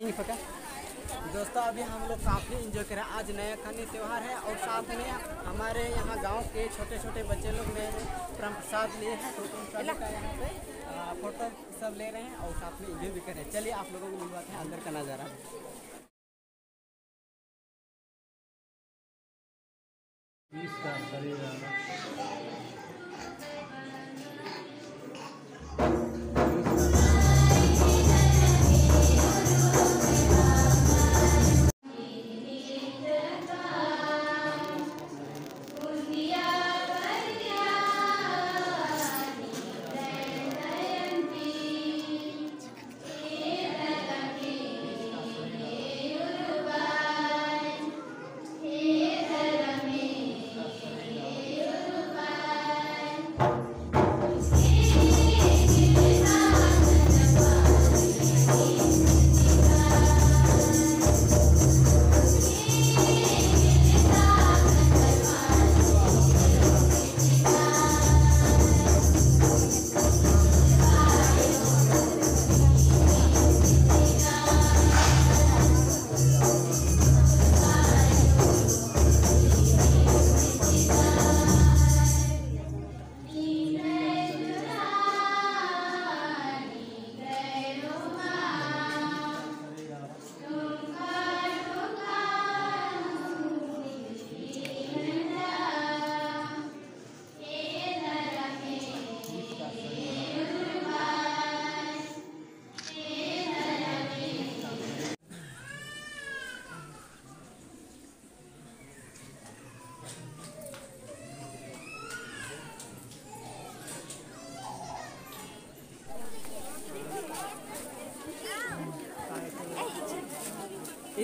दोस्तों अभी हम लोग काफ़ी इंजॉय करें आज नया खानी त्यौहार है और साथ में हमारे यहाँ गाँव के छोटे छोटे बच्चे लोग मेरे प्रसाद लिए हैं। तो उन सभी का यहाँ पे फ़ोटो सब ले रहे हैं और साथ में इंजॉय भी कर रहे हैं। चलिए आप लोगों को मिलवाते हैं अंदर का नज़ारा। इसका शरीर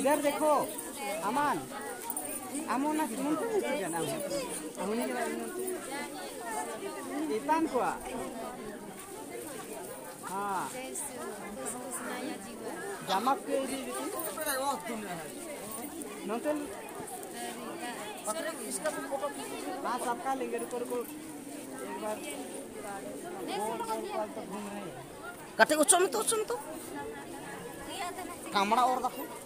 इधर देखो अमान अमोना मुंतु मुंतु जाना है अमोनी के बारे में इतान को हाँ जमक के जी नोटेल हाँ सबका लेंगे रुको रुको एक बार कते उच्चम तो उच्चम तो कामड़ा और देखो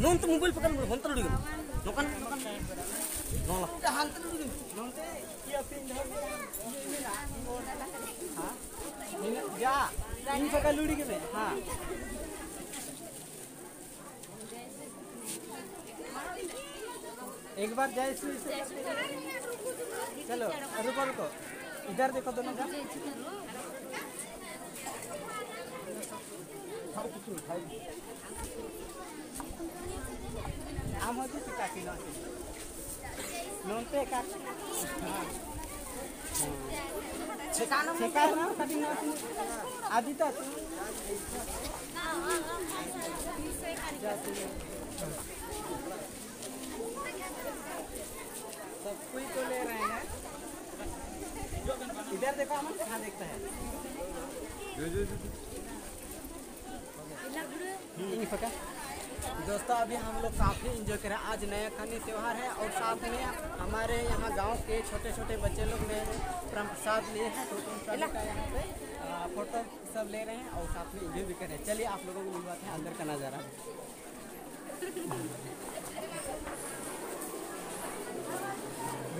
hari ini non tuh mobil pekan belum hantar dulu nukan nukan nolak udah hantar dulu नोटे क्या पिन है हाँ जा इन पका लूड़ी के में हाँ एक बार जय श्री चलो रुको रुको इधर देखो दोनों का आम हो जी काकी नोटे नोटे का हाँ ठिकाना सेका ना कटिंग आदि तो सब कोई तो ले रहे हैं इधर देखो हम कहाँ देखता है। दोस्तों अभी हम लोग काफ़ी इंजॉय करें आज नया खानी त्यौहार है और साथ में हमारे यहाँ गाँव के छोटे छोटे बच्चे लोग मेरे प्रसाद लिए हैं तो उन सभी का यहाँ पे। फ़ोटो सब ले रहे हैं और साथ में इंजॉय भी कर रहे हैं। चलिए आप लोगों को मिलवाते हैं अंदर का नज़ारा।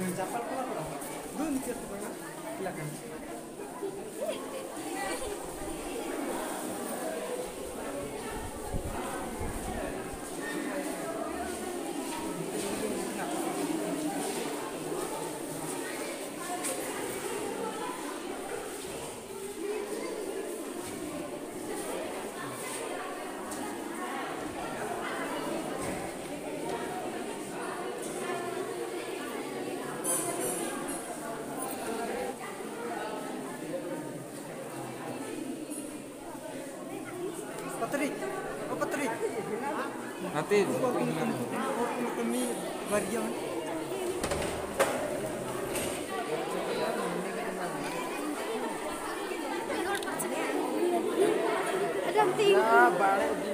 चप्पल नीचे petri Oh, petri Nanti. Ada ya, balik.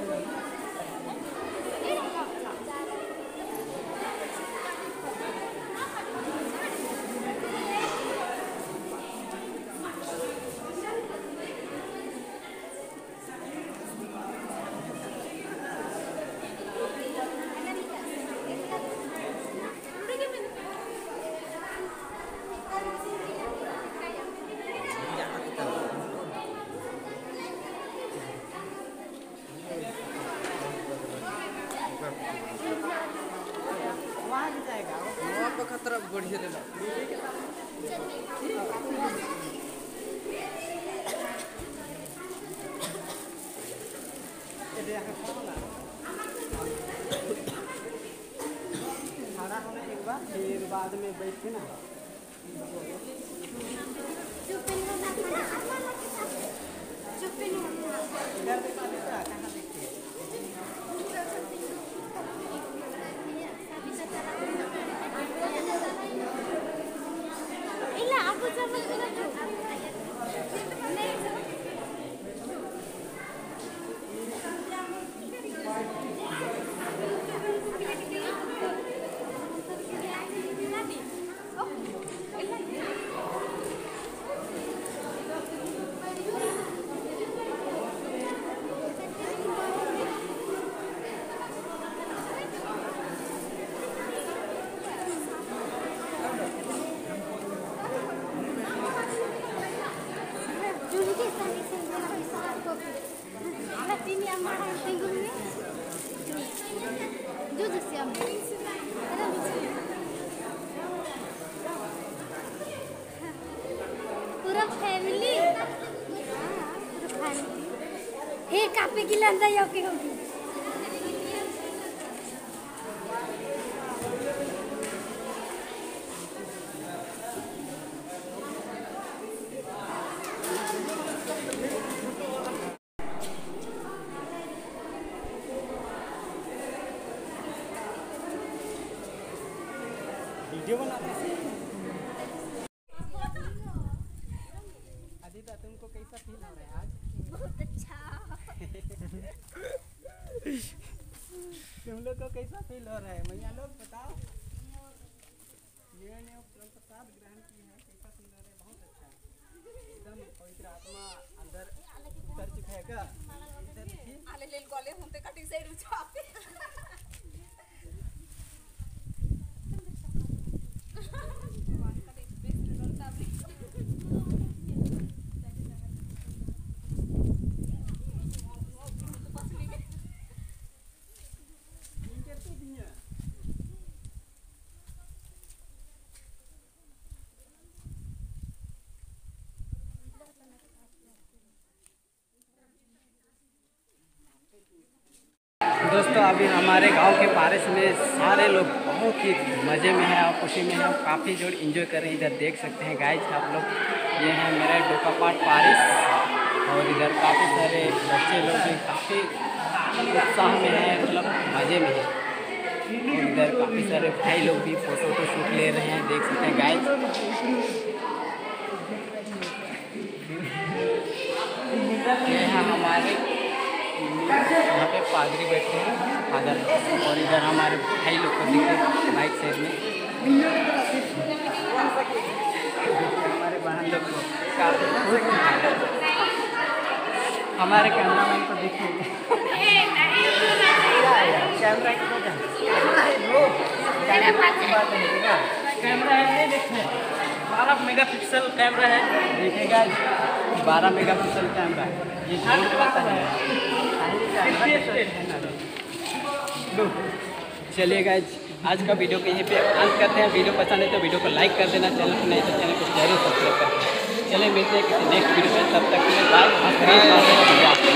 Di वहाँ जाएगा खतरा बढ़िया ले होने एक बार फिर बाद में बैठ के ना इधर देखा देखा कहाँ देखते ಇಲ್ಲ की लंदा योके होगी? वीडियो बनाते हैं अदिता तुमको कैसा फील हो रहा है आज बहुत अच्छा तुम लोग को कैसा फील हो रहा है? मैया लोग बताओ। ये ने प्रसाद ग्रहण की है, कैसा फील हो रहा है? बहुत अच्छा है। एकदम पवित्र आत्मा अंदर उतर चुका है का इधर देखिए आलेले गले होते ते कटिंग साइड उठा आपे इनके तो दिया दोस्तों, अभी हमारे गाँव के पारिस में सारे लोग बहुत ही मज़े में हैं और खुशी में हैं काफ़ी जो इंजॉय कर रहे हैं। इधर देख सकते हैं गाइस आप लोग। ये हैं मेरे डोकापाट पारिस। और इधर काफ़ी सारे बच्चे लोग भी काफ़ी उत्साह में हैं मतलब मज़े में हैं। इधर काफ़ी सारे भाई लोग भी फ़ोटो वोटो शूट ले रहे हैं, देख सकते हैं गाइस ये हैं हमारे यहाँ पे पादरी बैठे हैं फादर और इधर हमारे भाई लोग को दिखे बाइक साइड में। हमारे बहन लोग को हमारे कैमरा मैन को देखिए। कैमरा कैमरा है नहीं देखिए। बारह मेगापिक्सल कैमरा है। देखिएगा बारह मेगा पिक्सल कैमरा है। ये है। चलिए गाइज़ आज का वीडियो के यहीं पे अंत करते हैं। वीडियो पसंद है तो वीडियो को लाइक कर देना चैनल को नहीं तो चैनल को ज़रूर सब्सक्राइब कर देना। चलिए मिलते हैं किसी नेक्स्ट वीडियो में तब तक के लिए बाय